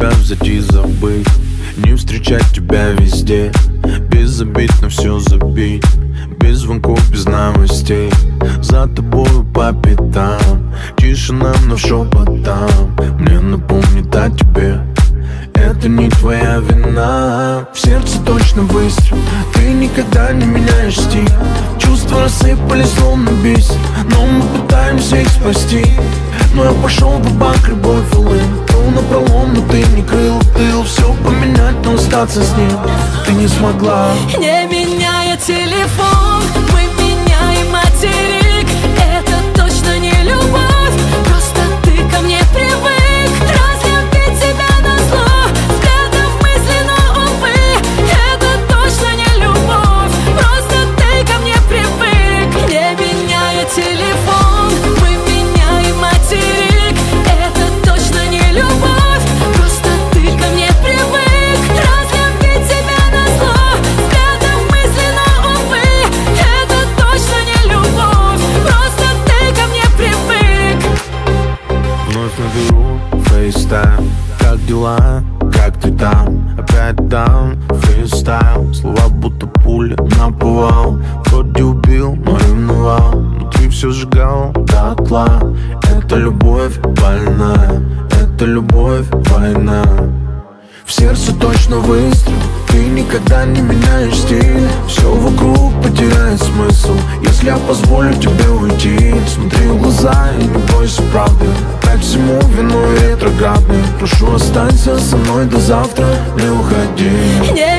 тебя взять и забыть. Не встречать тебя везде. Без обид на все забить. Без звонков, без новостей. За тобою по пятам. Тишина, но шепотам Мне напомнит о тебе. Это не твоя вина. В сердце точно выстрел. Ты никогда не меняешь стиль. Чувства рассыпались словно бисер Но мы пытаемся их спасти. Но я пошел по банк любой остаться с ним. Ты не смогла. Не меняя телефон дела? Как ты там? Опять там фристайл Слова будто пули наповал Вроде убил, но ревновал. Внутри все сжигал дотла. Это любовь больная Это любовь война. В сердце точно выстрел Ты никогда не меняешь стиль. Все вокруг потеряет смысл Если я позволю тебе уйти. Смотри в глаза и не бойся правды всему виной ретроградный Прошу останься со мной до завтра Не уходи